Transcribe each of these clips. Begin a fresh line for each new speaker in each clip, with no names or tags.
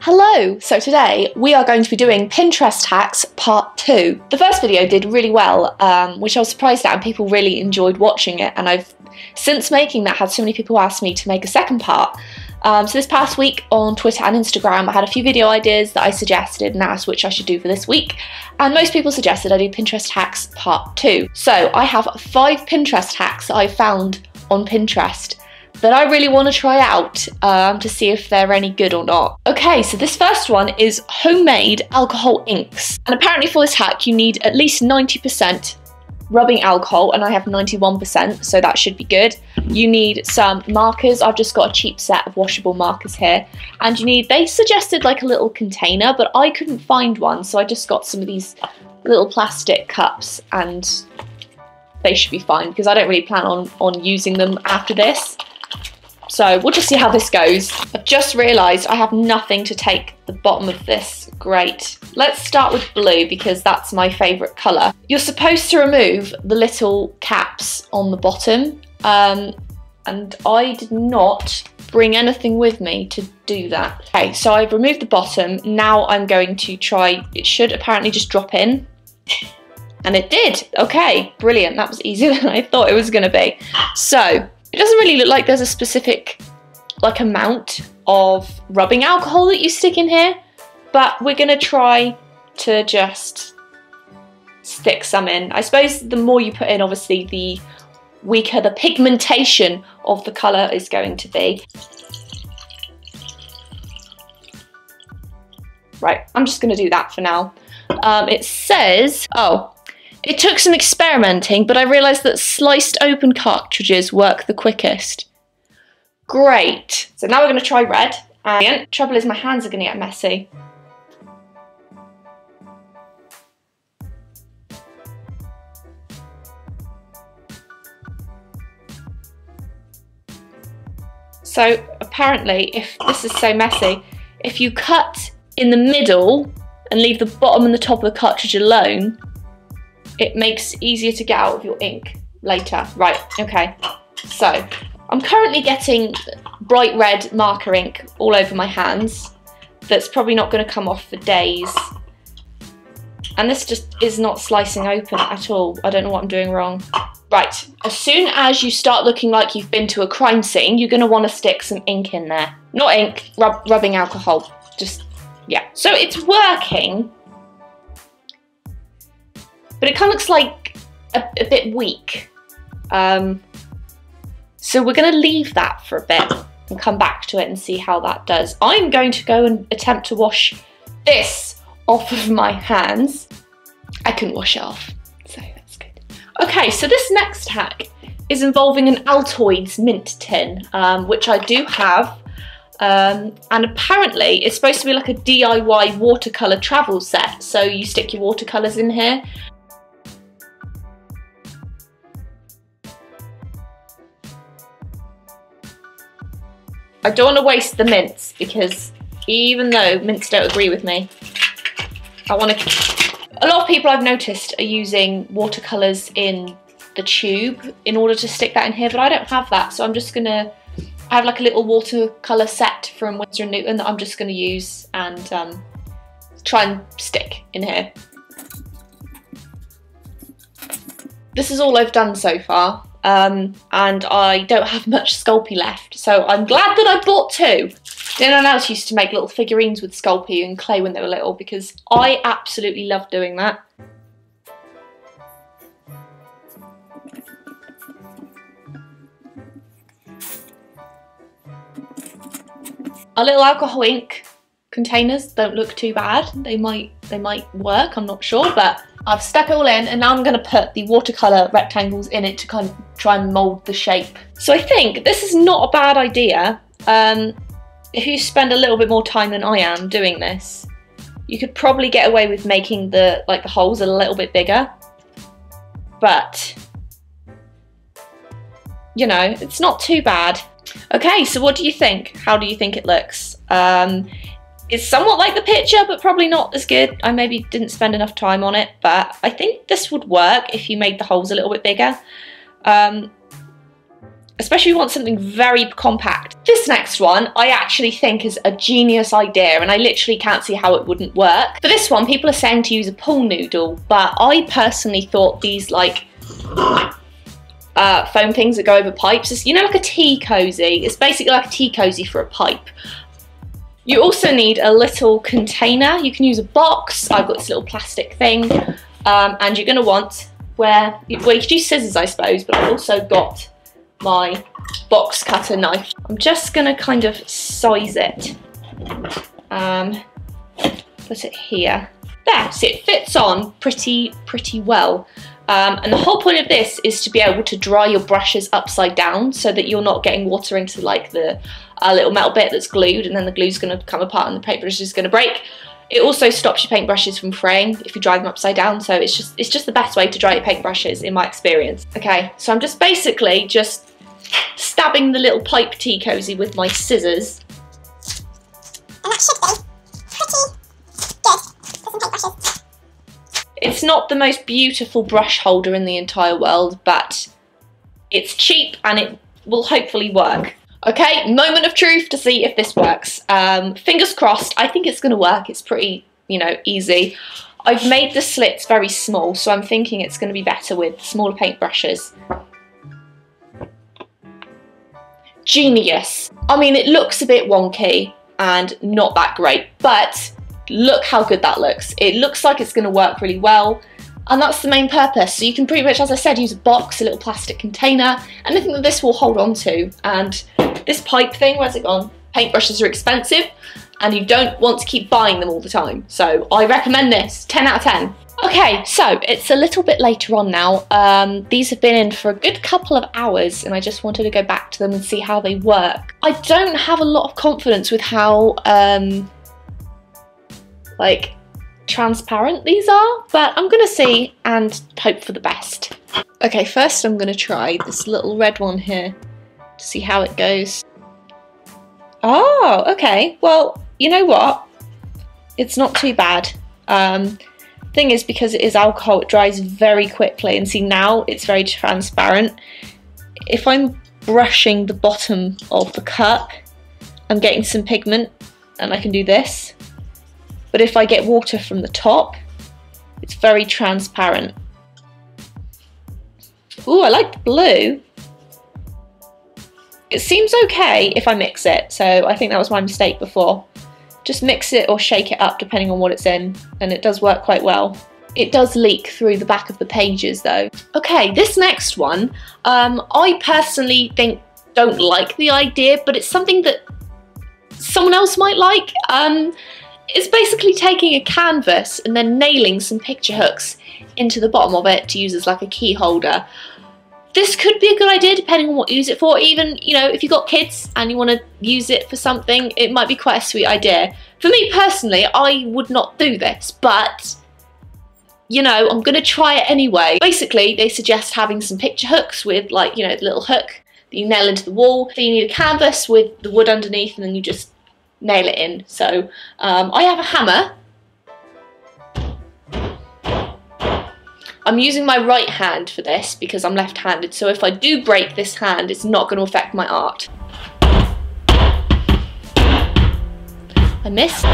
Hello! So today we are going to be doing Pinterest hacks part 2. The first video did really well, um, which I was surprised at and people really enjoyed watching it and I've since making that had so many people ask me to make a second part. Um, so this past week on Twitter and Instagram I had a few video ideas that I suggested and asked which I should do for this week and most people suggested I do Pinterest hacks part 2. So I have 5 Pinterest hacks that I found on Pinterest that I really want to try out um, to see if they're any good or not. Okay, so this first one is homemade alcohol inks. And apparently for this hack you need at least 90% rubbing alcohol and I have 91% so that should be good. You need some markers, I've just got a cheap set of washable markers here and you need, they suggested like a little container but I couldn't find one so I just got some of these little plastic cups and they should be fine because I don't really plan on, on using them after this. So we'll just see how this goes. I've just realised I have nothing to take the bottom of this grate. Let's start with blue because that's my favourite colour. You're supposed to remove the little caps on the bottom um, and I did not bring anything with me to do that. Okay, so I've removed the bottom. Now I'm going to try, it should apparently just drop in. And it did. Okay, brilliant. That was easier than I thought it was going to be. So it doesn't really look like there's a specific like amount of rubbing alcohol that you stick in here, but we're gonna try to just stick some in. I suppose the more you put in, obviously, the weaker the pigmentation of the colour is going to be. Right, I'm just going to do that for now. Um, it says, oh, it took some experimenting, but I realised that sliced open cartridges work the quickest. Great. So now we're going to try red. And trouble is my hands are going to get messy. So apparently, if this is so messy, if you cut in the middle and leave the bottom and the top of the cartridge alone, it makes easier to get out of your ink later. Right, okay. So, I'm currently getting bright red marker ink all over my hands. That's probably not going to come off for days. And this just is not slicing open at all. I don't know what I'm doing wrong. Right, as soon as you start looking like you've been to a crime scene, you're going to want to stick some ink in there. Not ink, rub rubbing alcohol. Just, yeah. So it's working, but it kind of looks like a, a bit weak. Um, so we're going to leave that for a bit and come back to it and see how that does. I'm going to go and attempt to wash this off of my hands. I couldn't wash it off, so that's good. Okay, so this next hack is involving an Altoids mint tin, um, which I do have. Um, and apparently it's supposed to be like a DIY watercolour travel set. So you stick your watercolours in here I don't want to waste the mints because even though mints don't agree with me, I want to... A lot of people I've noticed are using watercolours in the tube in order to stick that in here, but I don't have that, so I'm just going to... I have like a little watercolour set from Winsor & Newton that I'm just going to use and um, try and stick in here. This is all I've done so far um, and I don't have much Sculpey left. So I'm glad that I bought two. Anyone else used to make little figurines with Sculpey and clay when they were little because I absolutely love doing that. Our little alcohol ink containers don't look too bad. They might they might work, I'm not sure, but I've stuck it all in and now I'm going to put the watercolour rectangles in it to kind of try and mould the shape. So I think this is not a bad idea. Um, if you spend a little bit more time than I am doing this, you could probably get away with making the like the holes a little bit bigger. But, you know, it's not too bad. Okay, so what do you think? How do you think it looks? Um, it's somewhat like the picture, but probably not as good. I maybe didn't spend enough time on it, but I think this would work if you made the holes a little bit bigger. Um, especially if you want something very compact. This next one I actually think is a genius idea and I literally can't see how it wouldn't work. For this one people are saying to use a pool noodle but I personally thought these like uh, foam things that go over pipes. It's, you know, like a tea cozy. It's basically like a tea cozy for a pipe. You also need a little container. You can use a box. I've got this little plastic thing. Um, and you're going to want where, well, you could use scissors, I suppose, but I've also got my box cutter knife. I'm just going to kind of size it. Um, put it here. There, so it fits on pretty, pretty well. Um, and the whole point of this is to be able to dry your brushes upside down so that you're not getting water into like the uh, little metal bit that's glued and then the glue's going to come apart and the paintbrush is just going to break. It also stops your paintbrushes from fraying if you dry them upside down so it's just it's just the best way to dry your paintbrushes in my experience. Okay so I'm just basically just stabbing the little pipe tea cozy with my scissors.
And that should be pretty good for some paintbrushes.
It's not the most beautiful brush holder in the entire world, but it's cheap and it will hopefully work. Okay, moment of truth to see if this works. Um, fingers crossed, I think it's gonna work. It's pretty, you know, easy. I've made the slits very small, so I'm thinking it's gonna be better with smaller paintbrushes. Genius. I mean, it looks a bit wonky and not that great, but look how good that looks. It looks like it's going to work really well and that's the main purpose. So you can pretty much, as I said, use a box, a little plastic container, anything that this will hold on to. And this pipe thing, where's it gone? Paintbrushes are expensive and you don't want to keep buying them all the time. So I recommend this, 10 out of 10. Okay, so it's a little bit later on now. Um, these have been in for a good couple of hours and I just wanted to go back to them and see how they work. I don't have a lot of confidence with how um, like transparent these are, but I'm gonna see and hope for the best. Okay, first I'm gonna try this little red one here to see how it goes. Oh, okay. Well, you know what? It's not too bad. Um, thing is, because it is alcohol, it dries very quickly. And see, now it's very transparent. If I'm brushing the bottom of the cup, I'm getting some pigment and I can do this. But if I get water from the top, it's very transparent. Ooh, I like the blue. It seems okay if I mix it, so I think that was my mistake before. Just mix it or shake it up depending on what it's in, and it does work quite well. It does leak through the back of the pages though. Okay, this next one, um, I personally think don't like the idea, but it's something that someone else might like. Um, it's basically taking a canvas and then nailing some picture hooks into the bottom of it to use as like a key holder. This could be a good idea depending on what you use it for. Even, you know, if you've got kids and you want to use it for something, it might be quite a sweet idea. For me personally, I would not do this, but you know, I'm going to try it anyway. Basically, they suggest having some picture hooks with like, you know, the little hook that you nail into the wall. So you need a canvas with the wood underneath and then you just nail it in. So um, I have a hammer. I'm using my right hand for this because I'm left-handed, so if I do break this hand, it's not going to affect my art. I missed.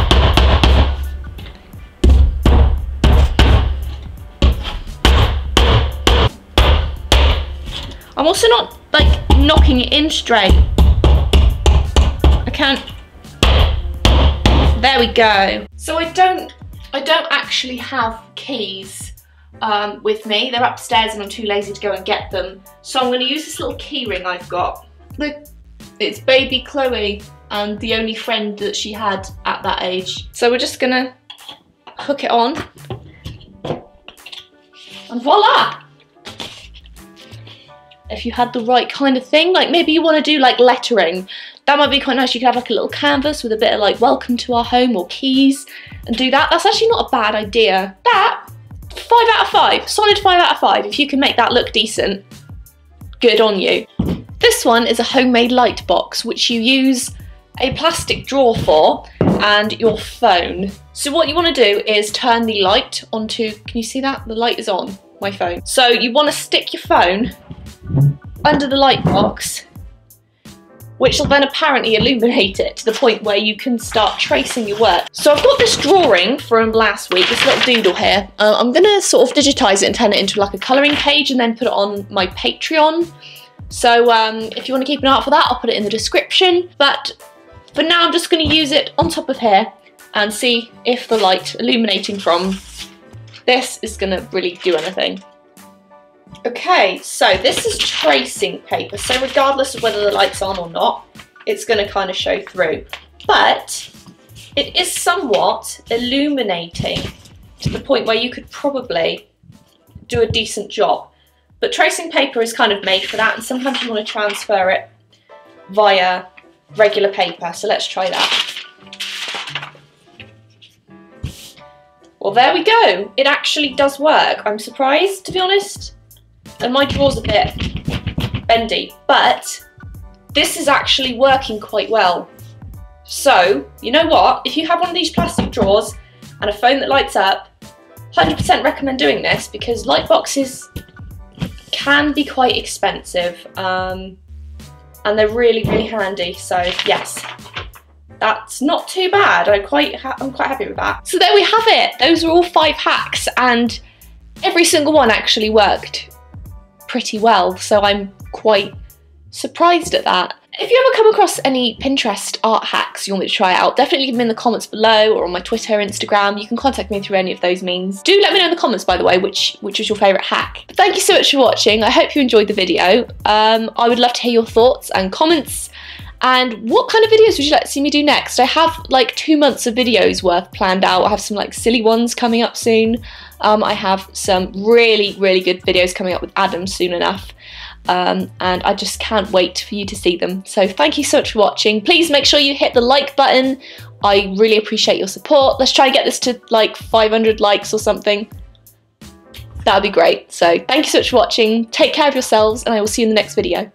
I'm also not, like, knocking it in straight. I can't there we go. So I don't, I don't actually have keys um, with me. They're upstairs and I'm too lazy to go and get them. So I'm gonna use this little key ring I've got. Look, it's baby Chloe and the only friend that she had at that age. So we're just gonna hook it on and voila! If you had the right kind of thing, like maybe you want to do like lettering that might be quite nice. You could have like a little canvas with a bit of like welcome to our home or keys and do that. That's actually not a bad idea. That, five out of five, solid five out of five. If you can make that look decent, good on you. This one is a homemade light box, which you use a plastic drawer for and your phone. So what you want to do is turn the light onto, can you see that? The light is on my phone. So you want to stick your phone under the light box which will then apparently illuminate it to the point where you can start tracing your work. So I've got this drawing from last week, this little doodle here. Uh, I'm to sort of digitise it and turn it into like a colouring page and then put it on my Patreon. So um, if you want to keep an eye out for that, I'll put it in the description. But for now, I'm just to use it on top of here and see if the light illuminating from this is to really do anything. Okay, so this is tracing paper, so regardless of whether the light's on or not, it's going to kind of show through. But it is somewhat illuminating to the point where you could probably do a decent job. But tracing paper is kind of made for that, and sometimes you want to transfer it via regular paper, so let's try that. Well, there we go. It actually does work. I'm surprised, to be honest and my draw's a bit bendy, but this is actually working quite well. So, you know what? If you have one of these plastic drawers and a phone that lights up, 100% recommend doing this because light boxes can be quite expensive um, and they're really, really handy. So, yes, that's not too bad. I'm quite, I'm quite happy with that. So there we have it. Those are all five hacks and every single one actually worked pretty well, so I'm quite surprised at that. If you ever come across any Pinterest art hacks you want me to try out, definitely leave them in the comments below or on my Twitter, Instagram. You can contact me through any of those means. Do let me know in the comments, by the way, which which was your favourite hack. But thank you so much for watching. I hope you enjoyed the video. Um, I would love to hear your thoughts and comments. And what kind of videos would you like to see me do next? I have like two months of videos worth planned out. I have some like silly ones coming up soon. Um, I have some really, really good videos coming up with Adam soon enough. Um, and I just can't wait for you to see them. So thank you so much for watching. Please make sure you hit the like button. I really appreciate your support. Let's try and get this to like 500 likes or something. That would be great. So thank you so much for watching. Take care of yourselves and I will see you in the next video.